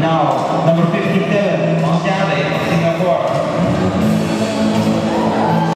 Now, number